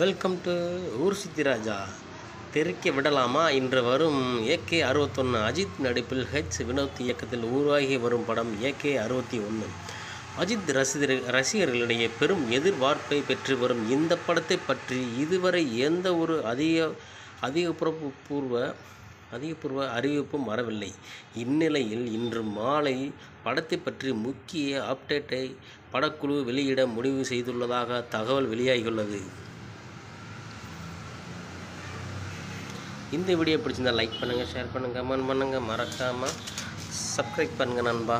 Welcome to ஊர் சித்திராஜா தெறிக்க விடலாமா? இன்று வரும் ஏகே அறுபத்தொன்று அஜித் நடிப்பில் ஹெச் வினோத் இயக்கத்தில் உருவாகி வரும் படம் ஏகே அறுபத்தி ஒன்று அஜித் ரசிகர் ரசிகர்களிடையே பெரும் எதிர்பார்ப்பை பெற்று வரும் இந்த படத்தை பற்றி இதுவரை எந்த ஒரு அதிக அதிகபூர்வ அதிகபூர்வ அறிவிப்பும் வரவில்லை. இந்நிலையில் இன்று மாலை படத்தை பற்றி முக்கிய அப்டேட்டை படக்குழு வெளியிட முடிவு செய்துள்ளதாக தகவல் வெளியாகியுள்ளது. இந்த வீடியோ பிடிச்சிருந்தா லைக் பண்ணுங்கள் ஷேர் பண்ணுங்கள் கமெண்ட் பண்ணுங்கள் மறக்காமல் சப்ஸ்கிரைப் பண்ணுங்கள் நண்பா.